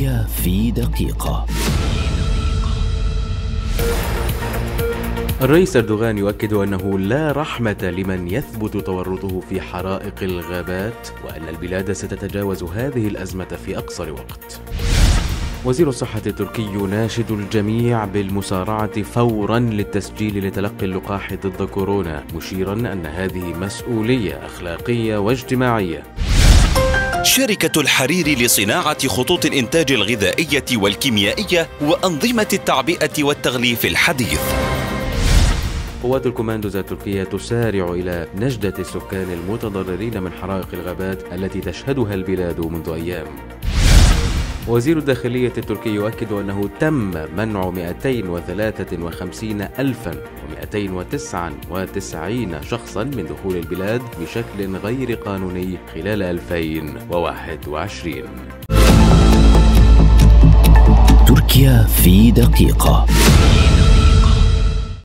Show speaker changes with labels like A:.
A: تركيا في دقيقة.
B: الرئيس أردوغان يؤكد أنه لا رحمة لمن يثبت تورطه في حرائق الغابات وأن البلاد ستتجاوز هذه الأزمة في أقصر وقت وزير الصحة التركي يناشد الجميع بالمسارعة فورا للتسجيل لتلقي اللقاح ضد كورونا مشيرا أن هذه مسؤولية أخلاقية واجتماعية.
C: شركة الحرير لصناعة خطوط الإنتاج الغذائية والكيميائية وأنظمة التعبئة والتغليف الحديث.
B: قوات الكوماندوز التركية تسارع إلى نجدة السكان المتضررين من حرائق الغابات التي تشهدها البلاد منذ أيام. وزير الداخلية التركي يؤكد أنه تم منع 253 ألفا و299 شخصا من دخول البلاد بشكل غير قانوني خلال 2021
A: تركيا في دقيقة.